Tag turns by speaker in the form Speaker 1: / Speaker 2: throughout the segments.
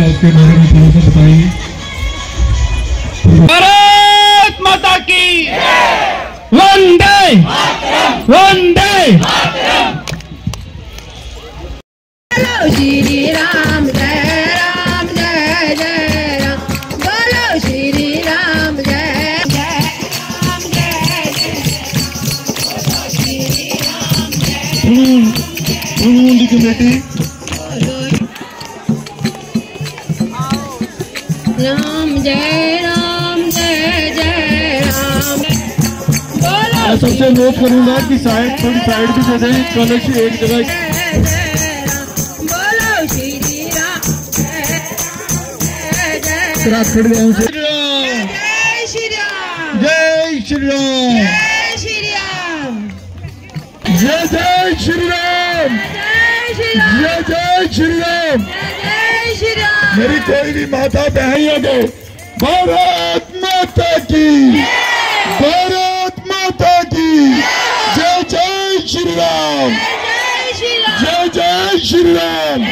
Speaker 1: शिकायत के
Speaker 2: बारे में थोड़ा सा बताएँगे।
Speaker 3: भारत माता की। वंदे। वंदे।
Speaker 1: श्री राम जय राम जय जय राम। श्री राम जय जय राम जय जय
Speaker 2: मैं सबसे अनुरोध करूँगा कि साइड थोड़ी साइड भी दे दें कॉलेज एक जगह
Speaker 1: जय श्री राम। जय श्री राम।
Speaker 2: जय
Speaker 1: जय श्री राम।
Speaker 2: जय जय श्री राम। मेरी कोई भी माता बहन या गए भारत माता की। भारत माता की। जय जय श्री राम
Speaker 1: जय
Speaker 2: जय श्री राम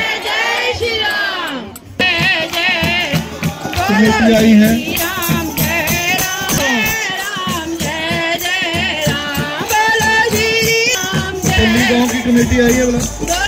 Speaker 1: जय जय
Speaker 2: आई है। गाँव की कमेटी आई है बोला।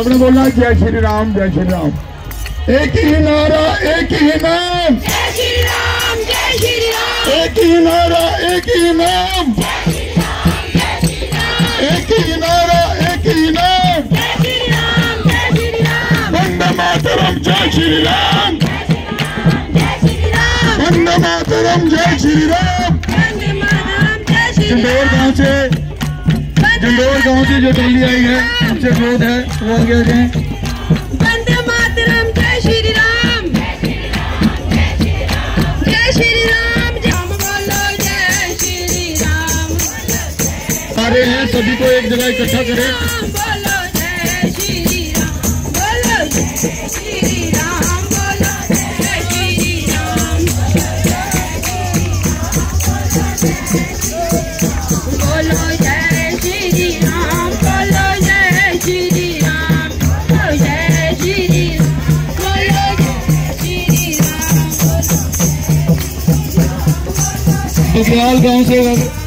Speaker 2: आपने बोला जय श्री राम जय श्री राम। एक ही नारा एक ही नाम। एक ही नारा एक ही नाम। एक ही नारा एक ही नाम। वंदे मातरम जय श्री राम। वंदे मातरम जय श्री राम। जंडोर गाँव से जंडोर गाँव से जो टोली आई है उनसे अनुरोध है वो आगे आ जाए।
Speaker 1: वंदे मातरम जय श्री राम। जय श्री राम राम बोलो जय श्री राम।
Speaker 2: आ रहे हैं सभी को एक जगह इकट्ठा करें।
Speaker 1: राम
Speaker 2: बग्याल गाँव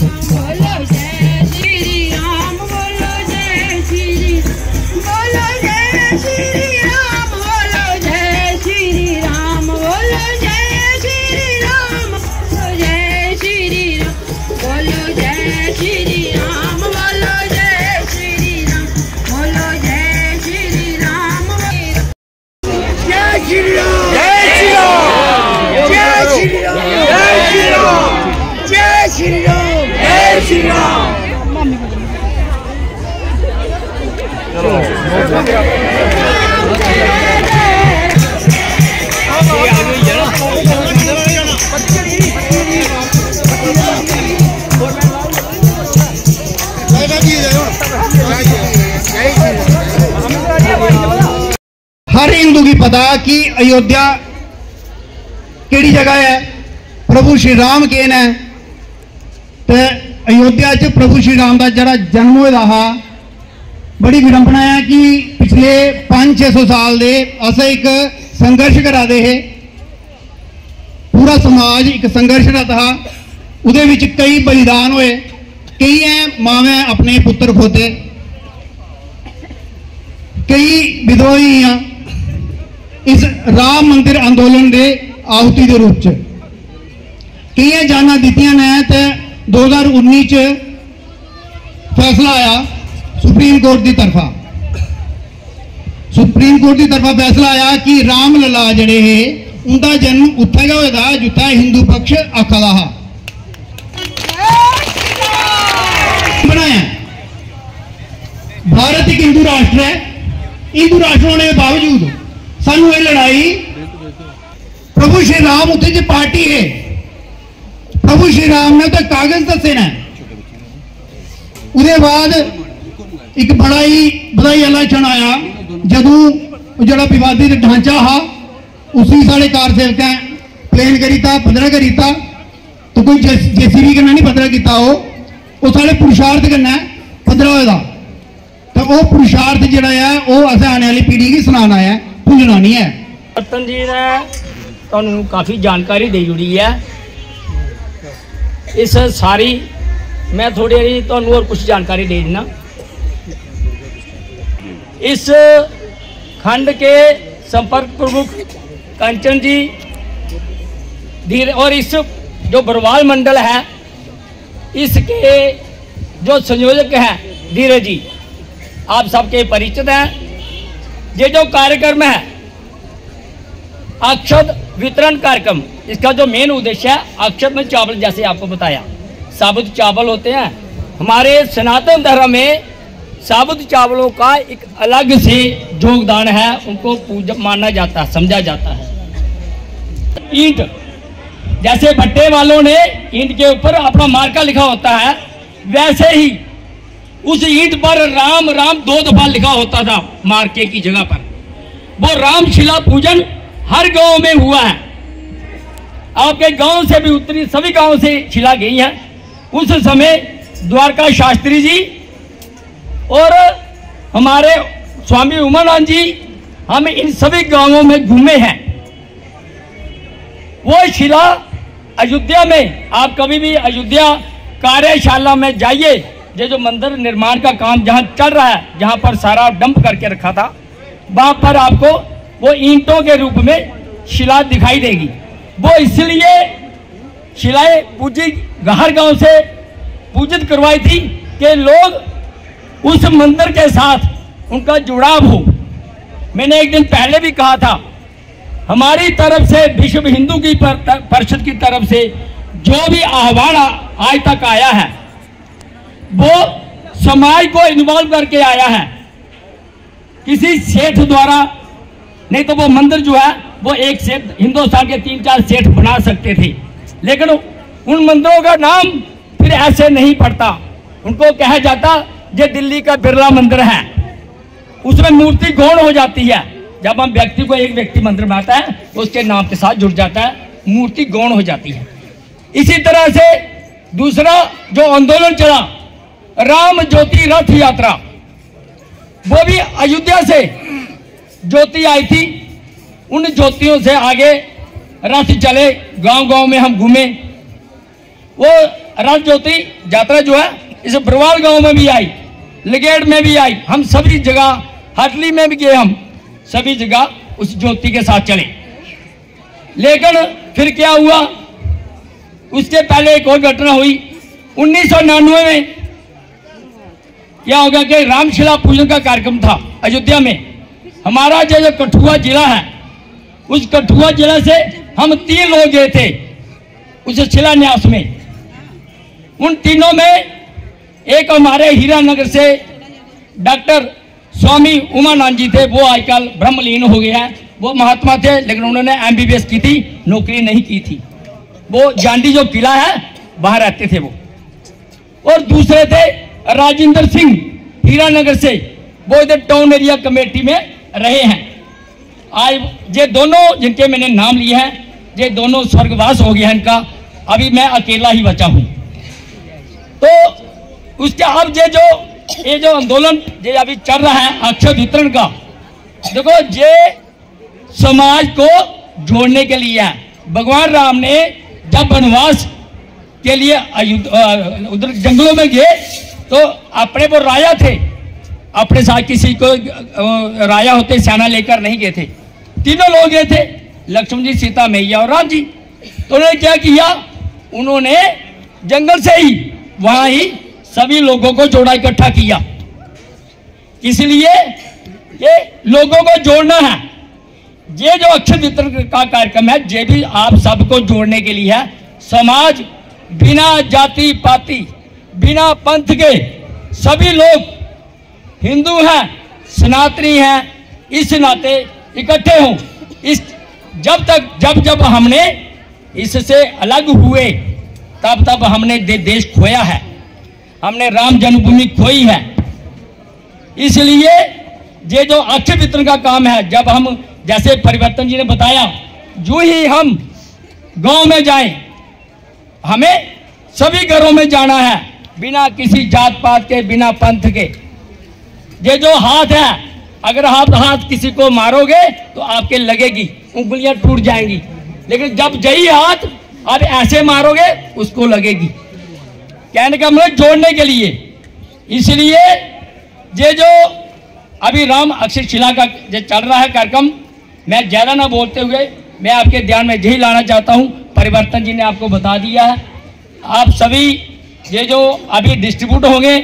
Speaker 3: हर हिंदू की पता कि अयोध्या केड़ी जगह है? प्रभु श्री राम के है अयोध्या प्रभु श्री राम का जरा जन्म होया हा। बड़ी विडंबना है कि पिछले पाँच छे सौ साल दे अस एक संघर्ष करा दे पूरा समाज एक संघर्षरत हा। उद्दे कई बलिदान हुए। कई है मावे अपने पुत्र खोते। कई विधवा ही ਇਸ ਰਾਮ ਮੰਦਿਰ ਅੰਦੋਲਨ ਦੇ ਆਹੂਤੀ ਦੇ ਰੂਪ ਚ ਕਈਆਂ ਜਾਨਾਂ ਦਿੱਤੀਆਂ ਨੇ ਤੇ 2019 ਚ ਫੈਸਲਾ ਆਇਆ ਸੁਪਰੀਮ ਕੋਰਟ ਦੀ ਤਰਫਾ ਸੁਪਰੀਮ ਕੋਰਟ ਦੀ ਤਰਫਾ ਫੈਸਲਾ ਆਇਆ ਕਿ ਰਾਮ ਲਲਾ ਜਿਹੜੇ ਹੈ ਉਹਦਾ ਜਨਮ ਉੱਥੇ ਦਾ ਹੋਏਗਾ ਜਿੱਥੇ ਹਿੰਦੂ ਪਕਸ਼ ਆਖਦਾ ਹਾ बनाया भारत एक हिंदू राष्ट्र है हिंदू राष्ट्र होने के बावजूद सानू ये लड़ाई प्रभु श्री राम उत्थे जो पार्टी है प्रभु श्री राम ने तो कागज दसे ने ਉਹਦੇ ਬਾਅਦ ਇੱਕ ਬੜਾ ਹੀ ਬਧਾਈ ਵਾਲਾ क्षण ਆਇਆ ਜਦੋਂ ਉਹ ਜਿਹੜਾ ਵਿਵਾਦੀ ਢਾਂਚਾ हा ਉਸੇ ਸਾਡੇ ਕਾਰ ਸੇਵਕਾਂ ਪਲੇਨ ਕਰੀਤਾ ਪਧਰਾ ਕਰੀਤਾ तो कोई जेसीबी कन्नै नहीं पद्धरा कीता ओह् ਉਹ ਸਾਡੇ ਪੁਰਸ਼ਾਰਥ ਕਰਨਾ ਪੱਧਰਾ ਹੋਏਗਾ ਤਾਂ ਉਹ ਪੁਰਸ਼ਾਰਥ ਜਿਹੜਾ ਆ ਉਹ ਅਸੀਂ ਆਉਣ ਵਾਲੀ ਪੀੜ੍ਹੀ ਕੀ ਸੁਣਾਉਣਾ ਹੈ ਭੁੱਲਣਾ ਨਹੀਂ ਹੈ
Speaker 4: रतन जी ने ਤੁਹਾਨੂੰ ਕਾਫੀ ਜਾਣਕਾਰੀ ਦੇ ਜੁੜੀ ਹੈ ਇਸ ਸਾਰੀ ਮੈਂ ਥੋੜੀ ਜਿਹੀ ਤੁਹਾਨੂੰ ਹੋਰ ਕੁਝ ਜਾਣਕਾਰੀ ਦੇ ਦਿੰਦਾ इस खंड के संपर्क प्रमुख कंचन जी धीरे और इस जो बरवाल मंडल है इसके जो संयोजक हैं धीरज जी आप सबके परिचित हैं ये जो कार्यक्रम है, अक्षत वितरण कार्यक्रम, इसका जो मेन उद्देश्य है, अक्षत में चावल जैसे आपको बताया। साबुत चावल होते हैं। हमारे सनातन धर्म में साबुत चावलों का एक अलग से योगदान है, उनको पूजा माना जाता है, समझा जाता है। ईंट, जैसे भट्टे वालों ने ईंट के ऊपर अपना मार्का लिखा होता है, वैसे ही उस ईंट पर राम राम दो दफ़ा लिखा होता था मार्के की जगह पर। वो राम शिला पूजन हर गाँव में हुआ है। आपके गाँव से भी उत्तरी सभी गाँव से शिला गई है। उस समय द्वारका शास्त्री जी और हमारे स्वामी उमानंद जी, हम इन सभी गाँवों में घूमे हैं। वो शिला अयोध्या में, आप कभी भी अयोध्या कार्यशाला में जाइए ये जो मंदिर निर्माण का काम जहाँ चल रहा है, जहाँ पर सारा डंप करके रखा था, वहाँ पर आपको वो ईंटों के रूप में शिला दिखाई देगी। वो इसलिए शिलाएँ पूजी हर गाँव से पूजित करवाई थी कि लोग उस मंदिर के साथ उनका जुड़ाव हो। मैंने एक दिन पहले भी कहा था, हमारी तरफ़ से, विश्व हिंदू की परिषद की तरफ़ से जो भी आह्वान आज तक आया है वो समाज को इन्वॉल्व करके आया है। किसी सेठ द्वारा, नहीं तो वो मंदिर जो है, वो एक सेठ, हिंदुस्तान के तीन चार सेठ बना सकते थे। लेकिन उन मंदिरों का नाम फिर ऐसे नहीं पड़ता। उनको कहा जाता, ये दिल्ली का बिरला मंदिर है। उसमें मूर्ति गौण हो जाती है। जब हम व्यक्ति को एक व्यक्ति मंदिर बनाता है, उसके नाम के साथ जुड़ जाता है, मूर्ति गौण हो जाती है। इसी तरह से दूसरा जो आंदोलन चला राम ज्योति रथ यात्रा। वो भी अयोध्या से ज्योति आई थी। उन ज्योतियों से आगे रथ चले गाँव गाँव में हम घूमे। वो रथ ज्योति यात्रा जो है, इस बरवाल गाँव में भी आई लिगेड में भी आई। हम सभी जगह, हटली में भी गए हम, सभी जगह उस ज्योति के साथ चले। लेकिन फिर क्या हुआ? उसके पहले एक और घटना हुई। उन्नीस में क्या होगा कि रामशिला पूजन का कार्यक्रम था अयोध्या में। हमारा जो जो कठुआ जिला है, उस कठुआ जिला से हम तीन लोग गए थे, उस शिलान्यास में। उन तीनों में एक हमारे हीरानगर से डॉक्टर स्वामी उमानंद जी थे, वो आजकल ब्रह्मलीन हो गया है। वो महात्मा थे, लेकिन उन्होंने एमबीबीएस की थी, नौकरी नहीं की थी। वो जांडी जो किला है, वहाँ रहते थे वो। और दूसरे थे राजेंद्र सिंह हीरानगर से वो इधर टाउन एरिया कमेटी में रहे हैं। आज ये दोनों जिनके मैंने नाम लिए हैं, ये दोनों स्वर्गवास हो गया इनका। अभी मैं अकेला ही बचा हूँ। तो उसके अब ये जो ये जो आंदोलन, ये अभी चल रहा है अक्षय वितरण का, देखो ये समाज को जोड़ने के लिए है। भगवान राम ने जब वनवास के लिए उधर जंगलों में गए तो अपने वो राजा थे। अपने साथ किसी को राजा होते सेना लेकर नहीं गए थे। तीनों लोग गए थे लक्ष्मण जी सीता, मैया और राम जी। तो उन्होंने क्या किया? उन्होंने जंगल से ही, वहाँ ही सभी लोगों को जोड़ा, इकट्ठा किया। इसलिए ये लोगों को जोड़ना है। ये जो अक्षर वितरण का कार्यक्रम है, ये भी आप सबको जोड़ने के लिए है। समाज बिना जाति पाति बिना पंथ के सभी लोग हिंदू हैं सनातनी हैं इस नाते इकट्ठे हों। इस जब तक जब जब हमने इससे अलग हुए तब तब हमने दे, देश खोया है। हमने राम जन्मभूमि खोई है। इसलिए ये जो अक्षय वितरण का काम है जब हम जैसे परिवर्तन जी ने बताया जो ही हम गाँव में जाएँ हमें सभी घरों में जाना है। बिना किसी जात पात के, बिना पंथ के। ये जो हाथ है, अगर आप हाथ किसी को मारोगे तो आपके लगेगी, उंगलियाँ टूट जाएँगी। लेकिन जब यही हाथ आप ऐसे मारोगे, उसको लगेगी। कहने का मतलब जोड़ने के लिए। इसलिए ये जो अभी राम अक्षय शिला का जो चल रहा है कार्यक्रम, मैं ज़्यादा ना बोलते हुए, मैं आपके ध्यान में यही लाना चाहता हूँ। परिवर्तन जी ने आपको बता दिया है। आप सभी ये जो अभी डिस्ट्रीब्यूट होंगे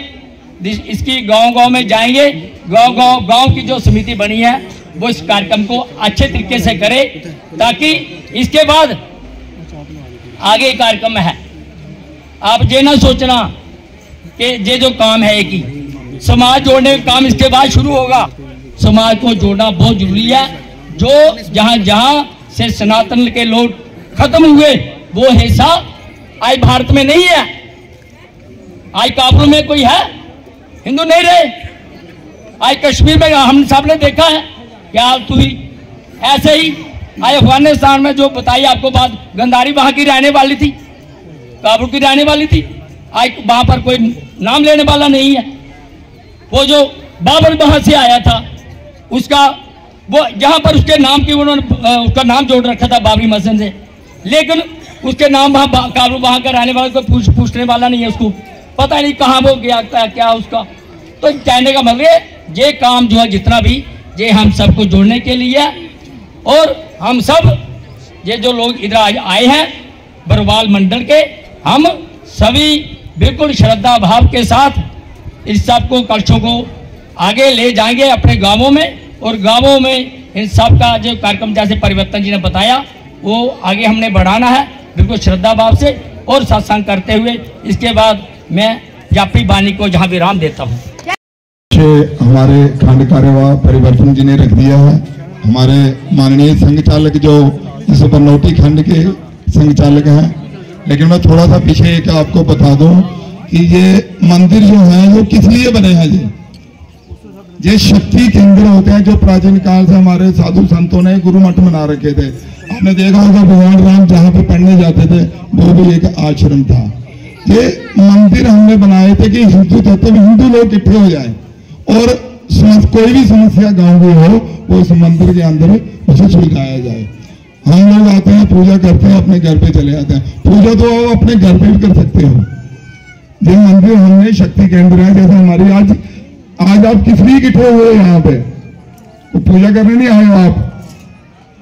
Speaker 4: इसकी गाँव गाँव में जाएँगे। गाँव गाँव गाँव की जो समिति बनी है, वो इस कार्यक्रम को अच्छे तरीके से करे, ताकि इसके बाद आगे कार्यक्रम है। आप ये ना सोचना कि ये जो काम है एक ही। समाज जोड़ने का काम इसके बाद शुरू होगा। समाज को जोड़ना बहुत ज़रूरी है। जो जहाँ जहाँ से सनातन के लोग खत्म हुए, वो हिस्सा आज भारत में नहीं है। आज काबुल में कोई है? हिंदू नहीं रहे? आज कश्मीर में हम सबने देखा है क्या हालत हुई ऐसे ही आज अफ़गानिस्तान में जो बताई आपको बात गंदारी वहाँ की रहने वाली थी, काबुल की रहने वाली थी, आज वहाँ पर कोई नाम लेने वाला नहीं है। वो जो बाबर वहाँ से आया था, उसका, वो जहाँ पर उसके नाम की उन्होंने उसका नाम जोड़ रखा था बाबरी मस्जिद से। लेकिन उसके नाम वहाँ काबुल काबू वहाँ का रहने वाला कोई पूछ, पूछने वाला नहीं है उसको। पता नहीं कहाँ वो गया क्या, क्या उसका। तो कहने का मतलब ये काम जो है जितना भी ये हम सबको जोड़ने के लिए और हम सब ये जो लोग इधर आज आए हैं बरवाल मंडल के हम सभी बिल्कुल श्रद्धा भाव के साथ इस सबको कलशों को आगे ले जाएँगे अपने गाँवों में और गाँवों में इन सब का जो कार्यक्रम जैसे परिवर्तन जी ने बताया वो आगे हमने बढ़ाना है बिल्कुल श्रद्धा भाव से और सत्संग करते हुए इसके बाद मैं जापी बानी को जहाँ विराम देता हूँ।
Speaker 5: हमारे खंड कार्यवाह परिवर्तन जी ने रख दिया है। हमारे माननीय संघ चालक जो इस बनौटी खंड के संघ चालक हैं। लेकिन मैं थोड़ा सा पीछे एक आपको बता दूँ कि ये मंदिर जो है, वो किस लिए बने हैं जी? ये शक्ति केंद्र होते हैं जो प्राचीन काल से हमारे साधु संतों ने गुरु मठ बना रखे थे। आपने देखा होगा, भगवान राम जहाँ पे पढ़ने जाते थे, वो भी एक आश्रम था। ये मंदिर हमने बनाए थे कि हिंदू तत्व, हिंदू लोग इकट्ठे हो जाए। और कोई भी समस्या गाँव में हो, वो इस मंदिर के अंदर उसे सुलझाया जाए। हम लोग आते हैं, पूजा करते हैं, अपने घर पे चले जाते हैं। पूजा तो आप अपने घर पे भी कर सकते हो। ये मंदिर हमने शक्ति केंद्र है, जैसे हमारी आज आज आप किस लिए इकट्ठे हुए यहाँ पे? तो पूजा करने नहीं आए हो आप?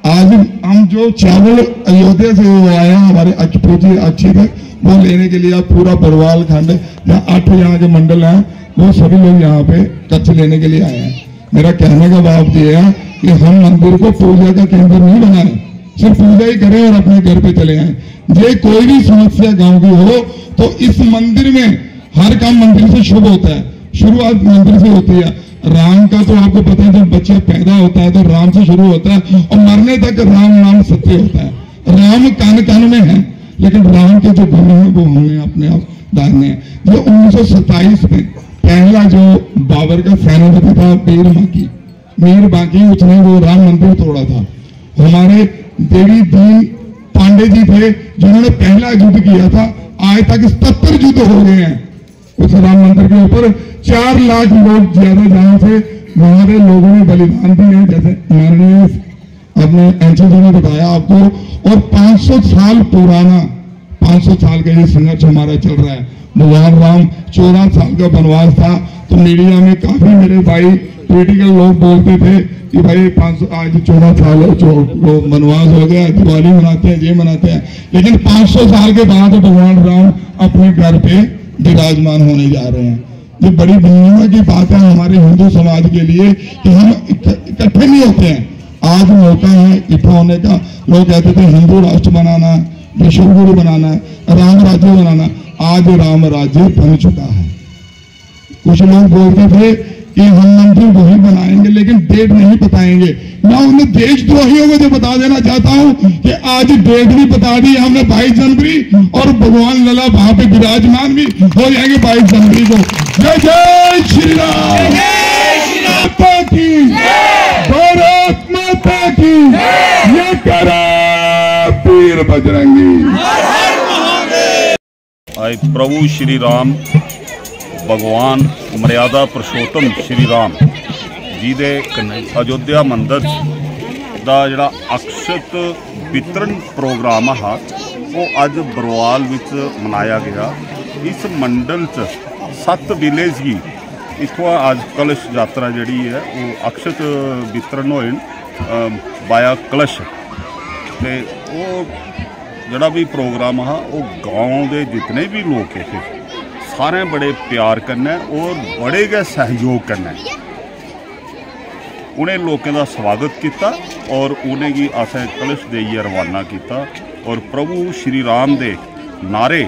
Speaker 5: आज हम जो चावल अयोध्या से वो हैं, हमारे अक्षपूजी अच्छी थे। वो लेने के लिए आप पूरा परवाल खंड या आठ यहाँ के मंडल हैं वो सभी लोग यहाँ पे कच्छ लेने के लिए आए हैं। मेरा कहने का भाव ये है कि हम मंदिर को पूजा का केंद्र नहीं बनाए, सिर्फ़ पूजा ही करें और अपने घर पे चले आए। ये कोई भी समस्या गाँव की हो तो इस मंदिर में हर काम मंदिर से शुभ होता है। शुरुआत मंदिर से होती है। राम का तो आपको पता है, जब बच्चा पैदा होता है तो राम से शुरू होता है, और मरने तक राम नाम सत्य होता है। राम कान कान में है। लेकिन राम के जो गुण है, वो हमने अपने आप डालने हैं। जो उन्नीस में पहला जो बाबर का सेनापति था मीर बाकी। मीर बाकी उसने वो राम मंदिर तोड़ा था। हमारे देवी दीन पांडे जी थे, जिन्होंने पहला युद्ध किया था। आज तक सत्तर युद्ध हो गए हैं। उस राम मंदिर के ऊपर चार लाख लोग ज़्यादा जहाँ से के लोगों ने बलिदान दिए जैसे माननीय अपने एनसी जी ने बताया आपको, और 500 साल पुराना 500 साल का ये संघर्ष हमारा चल रहा है। भगवान राम, चौदह साल का वनवास था तो मीडिया में काफ़ी मेरे भाई पोलिटिकल लोग बोलते थे कि भाई पाँच सौ, आज चौदह साल वनवास हो गया, दिवाली मनाते हैं, ये मनाते हैं। लेकिन 500 साल के बाद भगवान राम अपने घर पे विराजमान होने जा रहे हैं। ये बड़ी दुनिया की बात है हमारे हिंदू समाज के लिए कि हम इकट्ठे नहीं होते हैं। आज मौका है इकट्ठा होने का लोग कहते थे हिंदू राष्ट्र बनाना विश्व गुरु बनाना राम राज्य बनाना आज राम राज्य बन चुका है। कुछ लोग बोलते थे कि हम मंदिर वही बनाएँगे लेकिन डेट नहीं बताएँगे। मैं उन्हें देशद्रोहियों को जो बता देना चाहता हूँ कि आज डेट भी बता दी हमने बाईस जनवरी और भगवान लला वहाँ पे विराजमान भी हो जाएँगे बाईस जनवरी को। जय जय श्री राम। भारत की ये करा पीर बजरंगी
Speaker 6: ਅੱਜ ਪ੍ਰਭੂ ਸ਼੍ਰੀ ਰਾਮ ਭਗਵਾਨ ਮਰਿਆਦਾ ਪੁਰਸ਼ੋਤਮ ਸ਼੍ਰੀ ਰਾਮ ਜੀ ਦੇ ਅਯੋਧਿਆ ਮੰਦਿਰ 'ਚ ਦਾ ਜਿਹੜਾ ਅਕਸ਼ਤ ਵਿਤਰਨ ਪ੍ਰੋਗਰਾਮ ਆ ਉਹ ਅੱਜ ਬਰਵਾਲ ਵਿੱਚ ਮਨਾਇਆ ਗਿਆ ਇਸ ਮੰਡਲ 'ਚ ਸੱਤ ਵਿਲੇਜ ਹੀ ਇਥੋਂ ਅੱਜ ਕਲਸ਼ ਯਾਤਰਾ ਜਿਹੜੀ ਹੈ ਉਹ ਅਕਸ਼ਤ ਵਿਤਰਨ ਹੋਏ ਬਾਇਆ ਕਲਸ਼। ਤੇ ਉਹ ਜਿਹੜਾ ਵੀ ਪ੍ਰੋਗਰਾਮ ਆ, ਉਹ ਗਾਉਂ ਦੇ ਜਿੰਨੇ ਵੀ ਲੋਕ ਇਹ ਸਾਰੇ ਬੜੇ ਪਿਆਰ ਕਰਨਾ, ਔਰ ਬੜੇ ਕੇ ਸਹਿਯੋਗ ਕਰਨਾ। ਉਹਨੇ ਲੋਕਾਂ ਦਾ ਸਵਾਗਤ ਕੀਤਾ, ਔਰ ਉਹਨੇ ਕੀ ਅਸਾਂ ਕਲਸ਼ ਦੇ ਹੀ ਰਵਾਨਾ ਕੀਤਾ, ਔਰ ਪ੍ਰਭੂ ਸ਼੍ਰੀ ਰਾਮ ਦੇ ਨਾਰੇ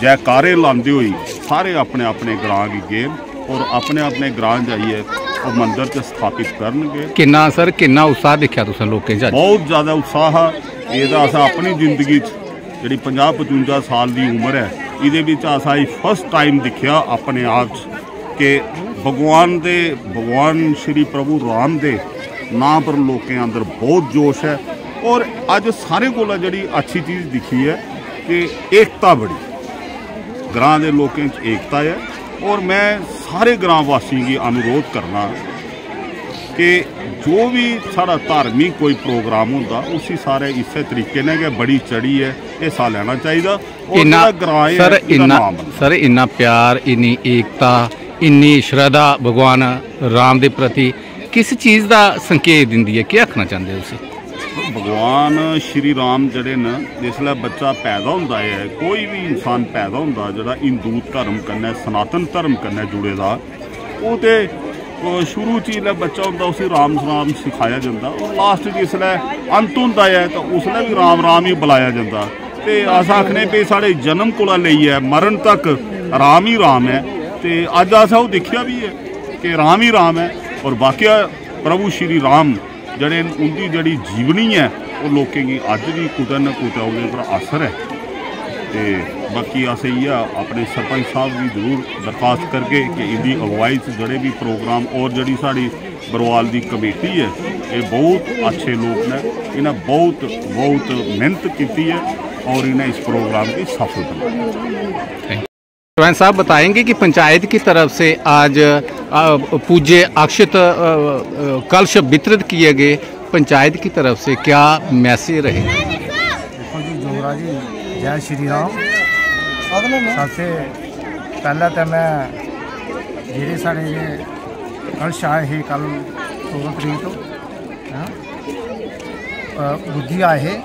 Speaker 6: ਜੈਕਾਰੇ ਲਾਉਂਦੇ ਹੋਈ ਸਾਰੇ ਆਪਣੇ ਆਪਣੇ ਗ੍ਰਾਂ ਦੀ ਗੇਮ ਔਰ ਆਪਣੇ ਆਪਣੇ ਗ੍ਰਾਂ ਜਾਈਏ ਉਹ ਮੰਦਿਰ ਤੇ ਸਥਾਪਿਤ ਕਰਨਗੇ।
Speaker 7: ਕਿੰਨਾ ਸਰ ਕਿੰਨਾ ਉਤਸ਼ਾਹ ਦੇਖਿਆ ਤੁਸੀਂ ਲੋਕਾਂ 'ਚ ਅੱਜ?
Speaker 6: ਬਹੁਤ ਜ਼ਿਆਦਾ ਉਤਸ਼ਾਹ ਆ। ਇਹਦਾ ਅਸਾਂ ਆਪਣੀ ਜ਼ਿੰਦਗੀ 'ਚ ਜਿਹੜੀ 50 55 ਸਾਲ ਦੀ ਉਮਰ ਹੈ ਇਹਦੇ ਵਿੱਚ ਅਸਾਂ ਇਹ ਫਸਟ ਟਾਈਮ ਦਿਖਿਆ ਆਪਣੇ ਆਪ 'ਚ ਕਿ ਭਗਵਾਨ ਦੇ ਭਗਵਾਨ ਸ਼੍ਰੀ ਪ੍ਰਭੂ ਰਾਮ ਦੇ ਨਾਂ ਪਰ ਲੋਕਾਂ ਅੰਦਰ ਬਹੁਤ ਜੋਸ਼ ਹੈ। ਔਰ ਅੱਜ ਸਾਰੇ ਕੋਲ ਜਿਹੜੀ ਅੱਛੀ ਚੀਜ਼ ਦਿਖੀ ਹੈ ਕਿ ਏਕਤਾ ਬੜੀ। ਗ੍ਰਾਂ ਦੇ ਲੋਕਾਂ 'ਚ ਏਕਤਾ ਹੈ। ਔਰ ਮੈਂ ਸਾਰੇ ਗ੍ਰਾਮ ਵਾਸੀਆਂ ਦੀ ਅਨੁਰੋਧ ਕਰਨਾ ਕਿ जो भी साढ़ा धार्मिक कोई प्रोग्राम होंदा उसी सारे इसे तरीके ने गै
Speaker 7: बड़ी
Speaker 6: चढ़ी है हिस्सा
Speaker 7: लैना
Speaker 6: चाहिदा
Speaker 7: इन्ना
Speaker 6: ग्रां सर
Speaker 7: इन्ना सर इन्ना प्यार इन्नी एकता इन्नी श्रद्धा भगवान राम दे प्रति किस चीज़ दा संकेत दिंदी है केह् आखना चाहंदे तुसी
Speaker 6: ਭਗਵਾਨ ਸ਼੍ਰੀ ਰਾਮ ਜਿਹੜੇ ਨੇ ਜਿਸਲੇ ਬੱਚਾ ਪੈਦਾ ਹੁੰਦਾ ਹੈ, ਕੋਈ ਵੀ ਇਨਸਾਨ ਪੈਦਾ ਹੁੰਦਾ, ਜਿਹੜਾ ਹਿੰਦੂ ਧਰਮ ਕੰਨੇ ਸਨਾਤਨ ਧਰਮ ਕੰਨੇ ਜੁੜੇ ਦਾ, ਉਹ ਤੇ ਸ਼ੁਰੂ ਚ ਹੀ ਬੱਚਾ ਹੁੰਦਾ, ਉਸੇ ਰਾਮ ਰਾਮ ਸਿਖਾਇਆ ਜਾਂਦਾ। ਉਹ ਲਾਸਟ ਜਿਸਲੇ ਅੰਤ ਹੁੰਦਾ ਹੈ, ਤਾਂ ਉਸਲੇ ਵੀ ਰਾਮ ਰਾਮ ਹੀ ਬੁਲਾਇਆ ਜਾਂਦਾ। ਤੇ ਆਸ ਆਖਨੇ ਵੀ ਸਾਡੇ ਜਨਮ ਕੋਲਾ ਲਈ ਹੈ, ਮਰਨ ਤੱਕ ਰਾਮ ਹੀ ਰਾਮ ਹੈ। ਤੇ ਅੱਜ ਆਸਾ ਉਹ ਦੇਖਿਆ ਵੀ ਹੈ ਕਿ ਰਾਮ ਹੀ ਰਾਮ ਹੈ, ਔਰ ਵਾਕਿਆ ਪ੍ਰਭੂ ਸ਼੍ਰੀ ਰਾਮ ਜਿਹੜੇ ਉਹਦੀ ਜਿਹੜੀ ਜੀਵਨੀ ਹੈ, ਉਹ ਲੋकें की ਅੱਜ ਵੀ ਕੁਟਾ ਨਾ ਕੁਟਾ ਉਹਦੇ ਅਸਰ ਹੈ। ਤੇ ਬਾਕੀ ਅਸੀਂ ਇਹ ਆਪਣੇ ਸਰਪੰਚ ਸਾਹਿਬ ਵੀ ਜ਼ਰੂਰ ਦਰਖਾਸਤ ਕਰਕੇ ਕਿ ਇਹਦੀ ਅਗਵਾਈ 'ਚ ਜਿਹੜੇ ਵੀ ਪ੍ਰੋਗਰਾਮ ਔਰ ਜਿਹੜੀ ਸਾਡੀ ਬਰਵਾਲ ਦੀ ਕਮੇਟੀ ਹੈ, ਇਹ ਬਹੁਤ ਅੱਛੇ ਲੋਕ ਨੇ। ਇਹਨਾਂ ਬਹੁਤ ਬਹੁਤ ਮਿਹਨਤ ਕੀਤੀ ਹੈ ਔਰ ਇਹਨਾਂ ਇਸ ਪ੍ਰੋਗਰਾਮ ਦੀ ਸਫਲਤਾ। तो
Speaker 7: रॉयन साहब बताएँगे कि पंचायत की तरफ़ से आज पूज्य अक्षत कलश वितरित किए गए। पंचायत की तरफ़ से क्या मैसेज
Speaker 8: रहे? जय श्री राम। सबसे पहले तो मैं जेडे साढ़े जे कलश आए हे कल सोलह तरीक तो हाँ, गुद्दी आए हे,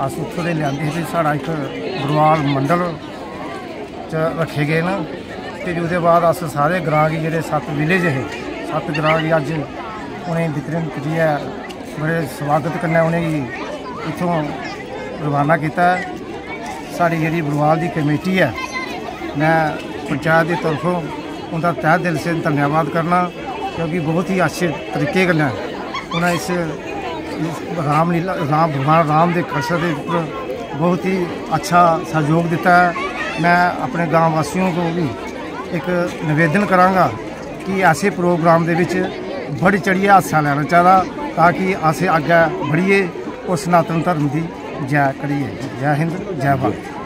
Speaker 8: अस उत्थों लिया सा एक बरवाल मंडल ਚ ਰੱਖੇ ਗਏ ਨਾ, ਤੇ ਉਹਦੇ ਬਾਅਦ ਅਸ ਸਾਰੇ ਗ੍ਰਾਂ ਦੇ ਜਿਹੜੇ ਸੱਤ ਵਿਲੇਜ ਹੈ ਸੱਤ ਗ੍ਰਾਂ ਦੀ ਅੱਜ ਉਹਨੇ ਵਿਕਰਮ ਕਰੀਆ ਬੜੇ ਸਵਾਗਤ ਕਰਨਾ ਉਹਨੇ ਇਥੋਂ ਰਵਾਨਾ ਕੀਤਾ ਸਾਡੀ ਜਿਹੜੀ ਬਰਵਾਲ ਦੀ ਕਮੇਟੀ ਹੈ, ਮੈਂ ਪੰਚਾਇਤ ਦੇ ਤਰਫੋਂ ਉਹਦਾ ਤਹਿ ਦਿਲ ਸੇ ਧੰਨਵਾਦ ਕਰਨਾ, ਕਿਉਂਕਿ ਬਹੁਤ ਹੀ ਅੱਛੇ ਤਰੀਕੇ ਨਾਲ ਉਹਨਾਂ ਇਸ ਰਾਮ ਲੀਲਾ, ਰਾਮ ਭਗਵਾਨ ਰਾਮ ਦੇ ਕਰਸ਼ਾ ਦੇ ਉੱਪਰ ਬਹੁਤ ਹੀ ਅੱਛਾ ਸਹਿਯੋਗ ਦਿੱਤਾ मैं अपने गांव वासियों को भी एक निवेदन करांगा कि ऐसे प्रोग्राम ਦੇ ਵਿੱਚ ਬੜੀ ਚੜੀਆ ਹਿੱਸਾ ਲੈਣਾ ਚਾਹੀਦਾ ਤਾਂ ਕਿ ਅਸੀਂ ਅੱਗੇ ਬੜੀਏ ਉਹ ਸਨਾਤਨ ਧਰਮ ਦੀ ਜੈ ਕਰੀਏ ਜੈ ਹਿੰਦ ਜੈ ਭਾਰਤ